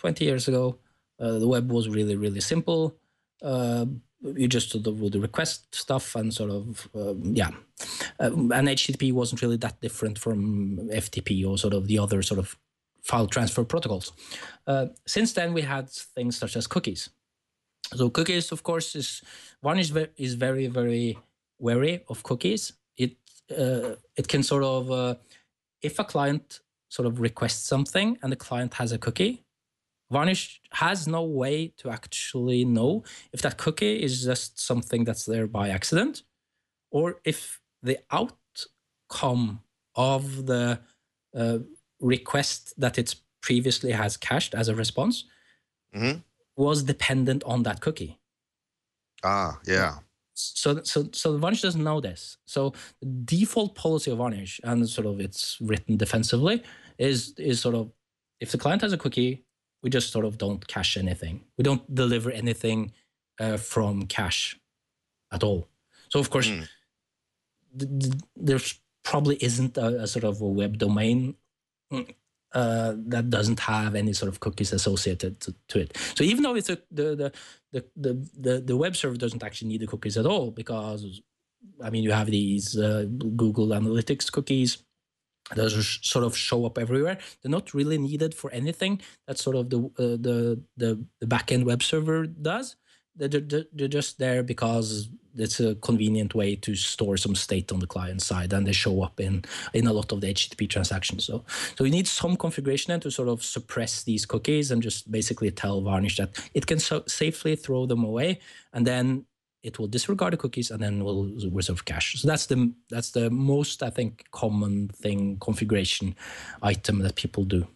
20 years ago, uh, the web was really, really simple. Uh, you just sort of would request stuff and sort of, um, yeah. Um, and HTTP wasn't really that different from FTP or sort of the other sort of file transfer protocols. Uh, since then, we had things such as cookies. So cookies, of course, is one is very, is very very wary of cookies. It uh, it can sort of uh, if a client sort of requests something and the client has a cookie, Varnish has no way to actually know if that cookie is just something that's there by accident or if the outcome of the uh, request that it previously has cached as a response mm-hmm. was dependent on that cookie. Ah, yeah. So, so, so Varnish doesn't know this. So the default policy of Varnish, and sort of it's written defensively, is is sort of if the client has a cookie, we just sort of don't cache anything. We don't deliver anything uh, from cache at all. So of course, mm. th- th- there's probably isn't a, a, sort of a web domain uh, that doesn't have any sort of cookies associated to, to it. So even though it's a, the, the, the, the, the web server doesn't actually need the cookies at all because, I mean, you have these uh, Google Analytics cookies those sort of show up everywhere. They're not really needed for anything that sort of the uh, the, the the backend web server does. They're, they're, they're just there because it's a convenient way to store some state on the client side, and they show up in in a lot of the HTTP transactions. So so you need some configuration to sort of suppress these cookies and just basically tell Varnish that it can so safely throw them away, and then it will disregard the cookies and then will reserve cache. So that's the that's the most I think common thing configuration item that people do.